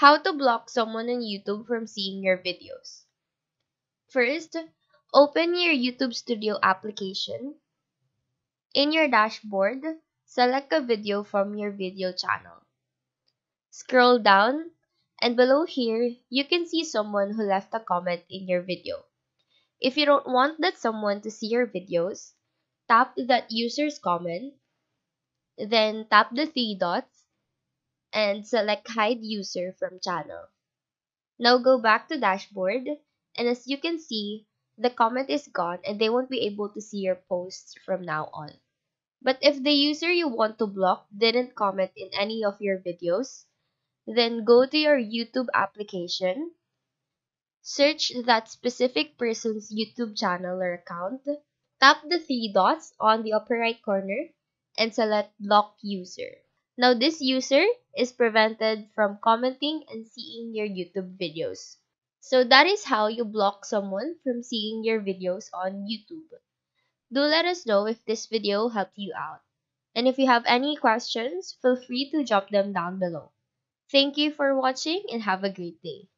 How to block someone on YouTube from seeing your videos. First, open your YouTube Studio application. In your dashboard, select a video from your video channel. Scroll down, and below here, you can see someone who left a comment in your video. If you don't want that someone to see your videos, tap that user's comment, then tap the three dots and select hide user from channel. Now go back to dashboard and as you can see, the comment is gone and they won't be able to see your posts from now on. But if the user you want to block didn't comment in any of your videos, then go to your YouTube application, search that specific person's YouTube channel or account, tap the three dots on the upper right corner, and select block user. Now this user is prevented from commenting and seeing your YouTube videos. So that is how you block someone from seeing your videos on YouTube. Do let us know if this video helped you out. And if you have any questions, feel free to drop them down below. Thank you for watching and have a great day.